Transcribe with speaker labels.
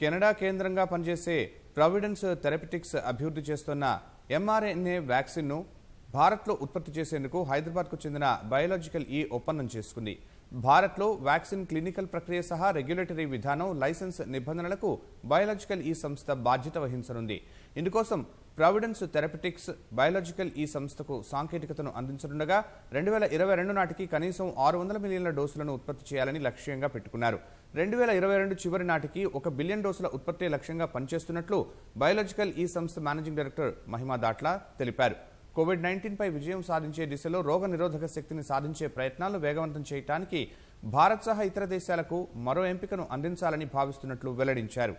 Speaker 1: Canada కేంద్రంగా పనిచేసే providence థెరపిటిక్స్ అభివృద్ధి చేస్తున్న ఎంఆర్ఎన్ఏ వ్యాక్సిన్ను భారత్లో ఉత్పత్తి చేసేందుకు హైదరాబాద్కు చెందిన బయోలాజికల్ ఈ ఒప్పందం చేసుకుంది. భారత్లో వ్యాక్సిన్ క్లినికల్ ప్రక్రియ సహా రెగ్యులేటరీ విధానం లైసెన్స్ నిబంధనలకు బయోలాజికల్ ఈ సంస్థ బాధ్యత వహించనుంది. ఇందుకోసం ప్రావిడెన్స్ థెరపిటిక్స్ బయోలాజికల్ ఈ సంస్థకు సాంకేతికతను అందించనుండగా రెండు వేల ఇరవై రెండు నాటికి కనీసం ఆరు వందల మిలియన్ల డోసులను ఉత్పత్తి చేయాలని లక్ష్యంగా పెట్టుకున్నారు. రెండు వేల ఇరవై రెండు చివరి నాటికి ఒక బిలియన్ డోసుల ఉత్పత్తి లక్ష్యంగా పనిచేస్తున్నట్లు బయోలాజికల్ ఈ సంస్థ మేనేజింగ్ డైరెక్టర్ మహిమా దాట్లా తెలిపారు. కోవిడ్ నైన్టీన్పై విజయం సాధించే దిశలో రోగ నిరోధక శక్తిని సాధించే ప్రయత్నాలు వేగవంతం చేయడానికి భారత్ సహా ఇతర దేశాలకు మరో ఎంపికను అందించాలని భావిస్తున్నట్లు వెల్లడించారు.